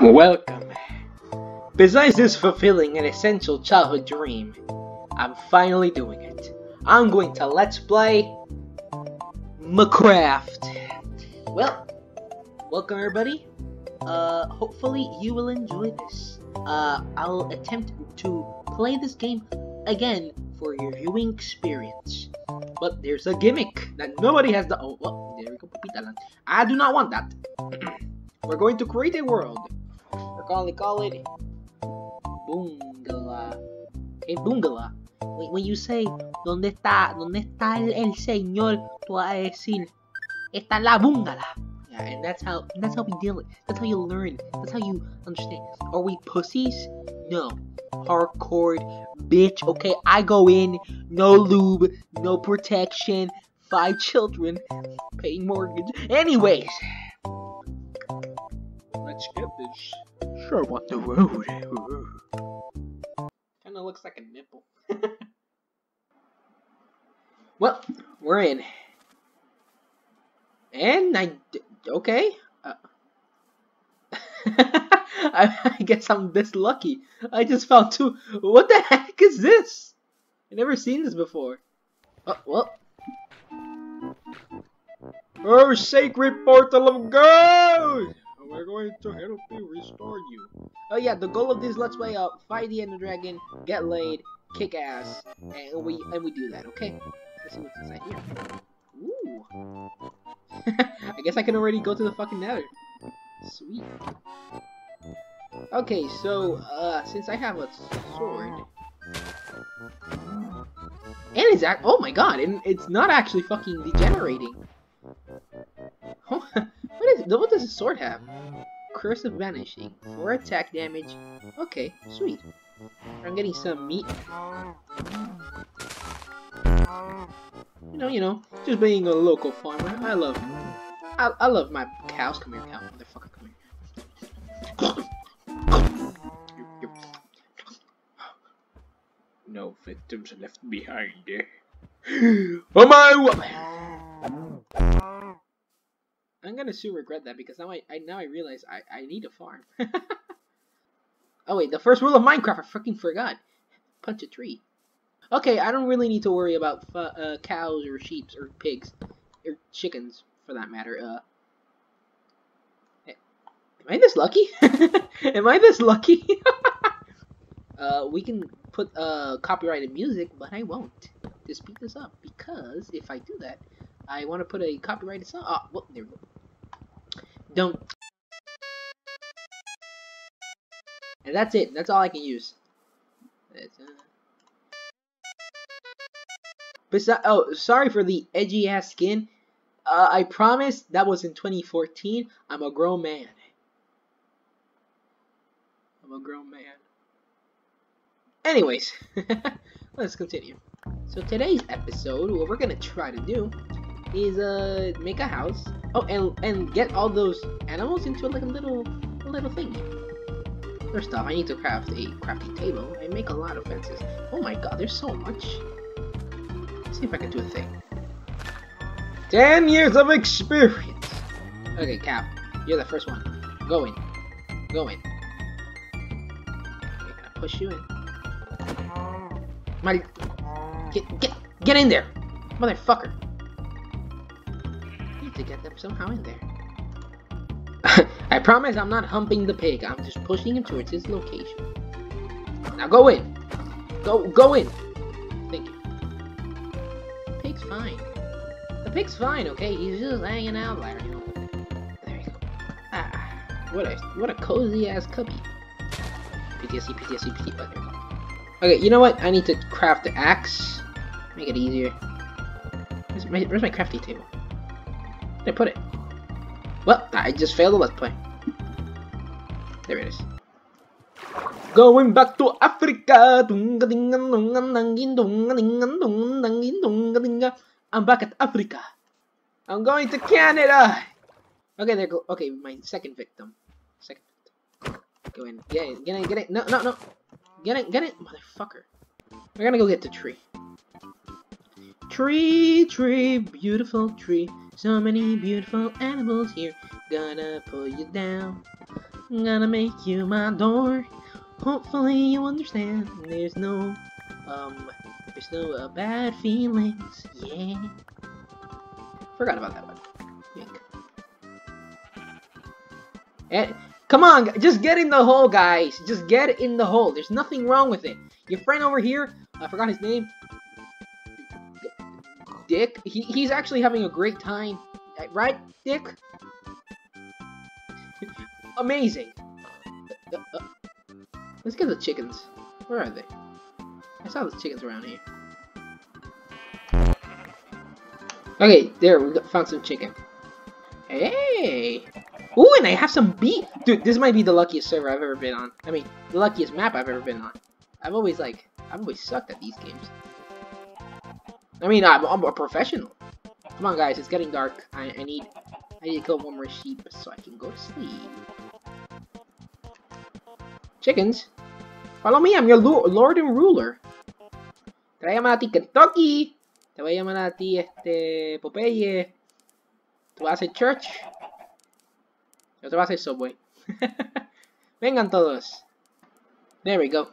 Welcome. Besides this fulfilling an essential childhood dream, I'm finally doing it. I'm going to Let's Play Minecraft. Well, welcome everybody. Uh, hopefully you will enjoy this. Uh, I'll attempt to play this game again for your viewing experience. But there's a gimmick that nobody has the- oh, well, there we go. I do not want that. We're going to create a world. We're going to call it Bungala. Okay, eh, Bungala. When, you say, ¿Dónde está, dónde está el, el señor? Tú vas a decir, está eh, la bungala. Yeah, and that's how that's how we deal it. That's how you learn. That's how you understand. Are we pussies? No. Hardcore bitch. Okay, I go in, no lube, no protection, five children, paying mortgage. Anyways, let's get this show on the road. Kinda looks like a nipple. well, we're in. And I. Okay. Uh, I, I guess I'm this lucky. I just found two. What the heck is this? i never seen this before. Oh, well. Oh, sacred portal of God! We're going to help you restore you. Oh yeah, the goal of this Let's Play uh, fight the Ender Dragon, get laid, kick ass, and we and we do that, okay? Let's see what's inside here. Ooh. I guess I can already go to the fucking nether. Sweet. Okay, so, uh, since I have a sword... And it's act- oh my god, and it's not actually fucking degenerating. Oh, what does the sword have? Curse of Vanishing. 4 attack damage. Okay, sweet. I'm getting some meat. You know, you know, just being a local farmer. I love I, I love my cows. Come here, cow. Motherfucker, come here. No victims left behind. Eh? Oh my! Oh I'm gonna soon regret that because now I, I now I realize I, I need a farm. oh wait, the first rule of Minecraft, I fucking forgot. Punch a tree. Okay, I don't really need to worry about uh, cows or sheep or pigs or chickens for that matter. Uh, am I this lucky? am I this lucky? uh, we can put uh copyrighted music, but I won't to speed this up because if I do that, I want to put a copyrighted song. Oh, well, there we go. Don't. And that's it. That's all I can use. That's, uh... Oh, sorry for the edgy ass skin. Uh, I promise that was in 2014. I'm a grown man. I'm a grown man. Anyways, let's continue. So today's episode, what we're gonna try to do is uh make a house. Oh, and and get all those animals into like a little a little thingy. First off, I need to craft a crafting table I make a lot of fences. Oh my god, there's so much. Let's see if I can do a thing. Ten years of experience. Okay, Cap, you're the first one. Go in. Go in. Okay, I push you in? My get get get in there, motherfucker. To get them somehow in there. I promise I'm not humping the pig. I'm just pushing him towards his location. Now go in. Go go in. Thank you. Pig's fine. The pig's fine, okay? He's just hanging out there. There you go. Ah, what a what a cozy ass cubby. PTSD, PTSD, PTSD. There go. Okay, you know what? I need to craft the axe. Make it easier. Where's my, where's my crafting table? I put it? Well, I just failed the let's play. There it is. Going back to Africa. I'm back at Africa. I'm going to Canada. Okay, there go. Okay, my second victim. Second victim. Go in. Get in. Get in. Get in. No, no, no. Get it, get it, motherfucker. We're gonna go get the tree. Tree, tree, beautiful tree. So many beautiful animals here. Gonna pull you down. Gonna make you my door. Hopefully you understand. There's no, um, there's no uh, bad feelings. Yeah. Forgot about that one. Wink. And come on, just get in the hole, guys. Just get in the hole. There's nothing wrong with it. Your friend over here, I forgot his name. Dick. He, he's actually having a great time. Right, Dick? Amazing. Uh, uh, let's get the chickens. Where are they? I saw the chickens around here. Okay, there, we got, found some chicken. Hey! Ooh, and I have some beef! Dude, this might be the luckiest server I've ever been on. I mean, the luckiest map I've ever been on. I've always, like, I've always sucked at these games. I mean, I'm, I'm a professional. Come on, guys, it's getting dark. I, I need I need to kill one more sheep so I can go to sleep. Chickens, follow me. I'm your lord and ruler. Te voy a Kentucky. Este Popeye. Tú vas a church. Yo te a subway. Vengan todos. There we go.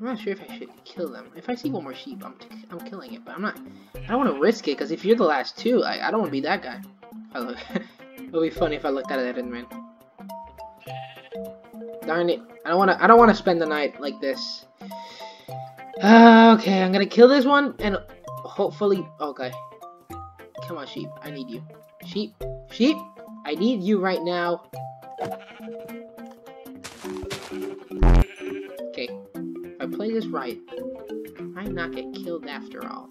I'm not sure if I should kill them. If I see one more sheep, I'm, I'm killing it, but I'm not... I don't want to risk it, because if you're the last two, I, I don't want to be that guy. Look, it would be funny if I looked at it and went... Darn it. I don't want to I don't want to spend the night like this. Uh, okay, I'm gonna kill this one, and hopefully... Okay. Come on, sheep. I need you. Sheep. Sheep! I need you right now. Play this right, I might not get killed after all.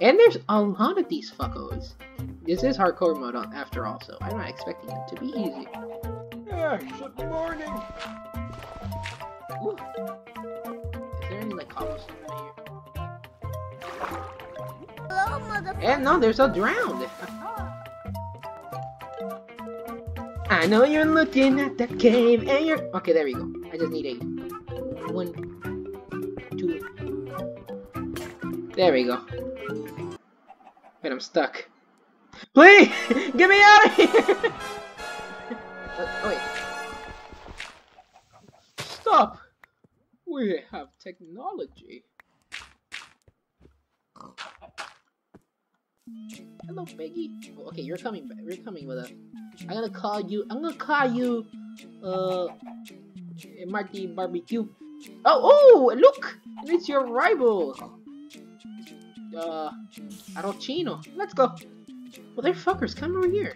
And there's a lot of these fuckos. This is hardcore mode after all, so I'm not expecting it to be easy. Yeah, good morning. Ooh. Is there any like cobblestone right here? Hello, motherfucker. And no, there's a drowned. I know you're looking at the cave and you're okay. There we go. I just need a one There we go. Wait, I'm stuck. Please! Get me out of here! uh, oh, wait. Stop! We have technology. Hello, Peggy. Oh, okay, you're coming back. You're coming with us. I'm gonna call you. I'm gonna call you. Uh, Marty Barbecue. Oh, oh! Look, it's your rival uh, Arrocino. Let's go. Motherfuckers, come over here.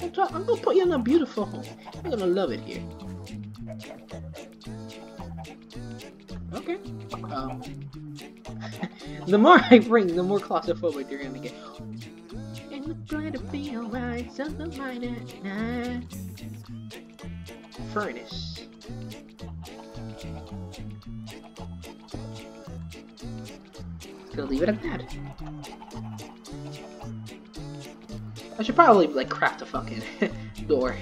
I'm, I'm gonna put you in a beautiful home. You're gonna love it here. Okay. Um, the more I bring, the more claustrophobic you're gonna get. And it's to be alright, something like. Furnace. Leave it at that. I should probably like craft a fucking door.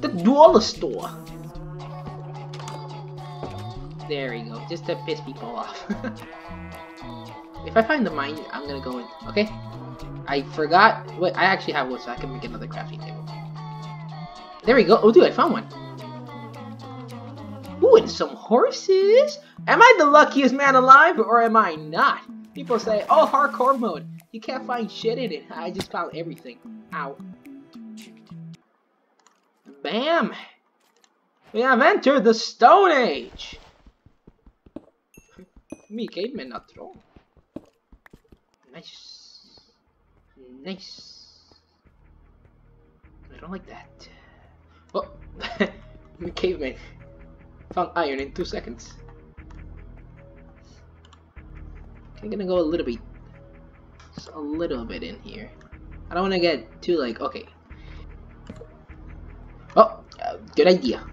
The duelist door. There we go, just to piss people off. if I find the mine, I'm gonna go in. Okay. I forgot. Wait, I actually have one, so I can make another crafting table. There we go. Oh, dude, I found one. Ooh, and some horses. Am I the luckiest man alive, or am I not? People say, oh, hardcore mode. You can't find shit in it. I just found everything. Ow. Bam! We have entered the Stone Age! Me caveman not throw. Nice. Nice. I don't like that. Oh! Me caveman. Found iron in two seconds. I'm gonna go a little bit, just a little bit in here. I don't want to get too like, okay. Oh, uh, good idea.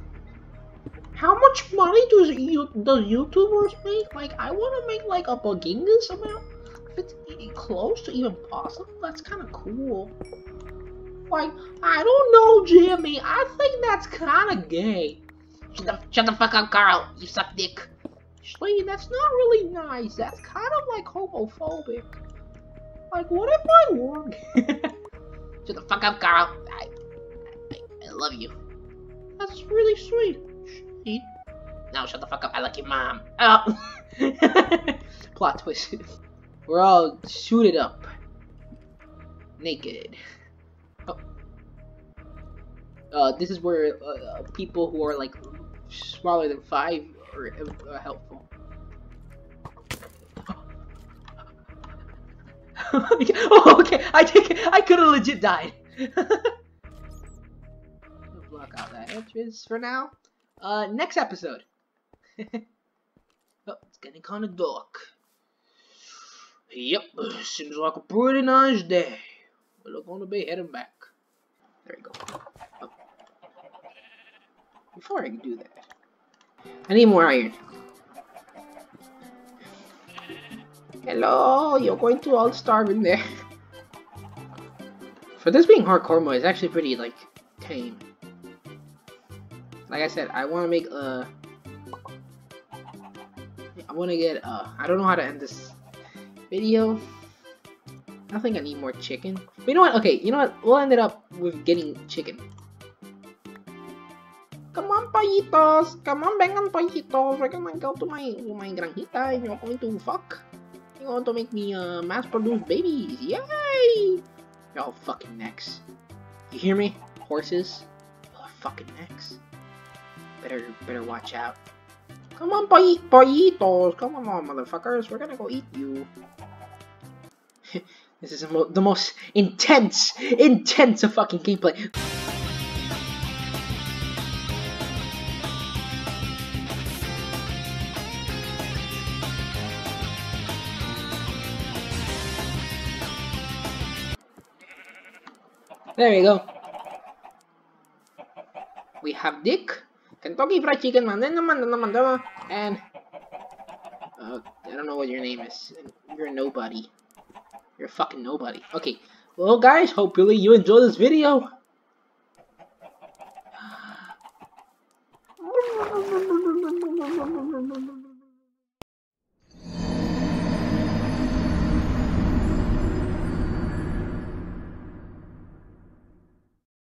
How much money does you does YouTubers make? Like, I want to make like a beginner's amount. If it's close to even possible, that's kind of cool. Like, I don't know, Jimmy. I think that's kind of gay. Shut the, shut the fuck up, Carl. You suck dick. Actually, that's not really nice. That's kind of like homophobic. Like, what if I work? Shut the fuck up, Carl. I, I, I love you. That's really sweet. Sweet. Now shut the fuck up. I like your mom. Oh. Plot twist. We're all suited up. Naked. Oh. Uh, this is where uh, people who are like smaller than five are uh, helpful. oh, okay. I think I could have legit died. block out that entrance for now. Uh, next episode. oh, it's getting kind of dark. Yep, seems like a pretty nice day. We're gonna be heading back. There we go. Before I can do that, I need more iron. Hello, you're going to all starve in there. For this being hardcore mode, it's actually pretty, like, tame. Like I said, I want to make a... I want to get, uh, I don't know how to end this video. I think I need more chicken. But you know what? Okay, you know what? We'll end it up with getting chicken. Pollitos! Come on, vengan, pollitos! We're gonna go to my, my granjita and you're going to fuck. You want to make me uh, mass-produce babies? Yay! Y'all fucking necks. You hear me? Horses? Oh, fucking necks. Better, better watch out. Come on, boy, pollitos. Come on, motherfuckers. We're gonna go eat you. this is mo the most intense, intense of fucking gameplay. There you go. We have Dick, Kentucky Fried Chicken, and uh, I don't know what your name is. You're a nobody. You're fucking nobody. Okay, well guys, hopefully you enjoy this video.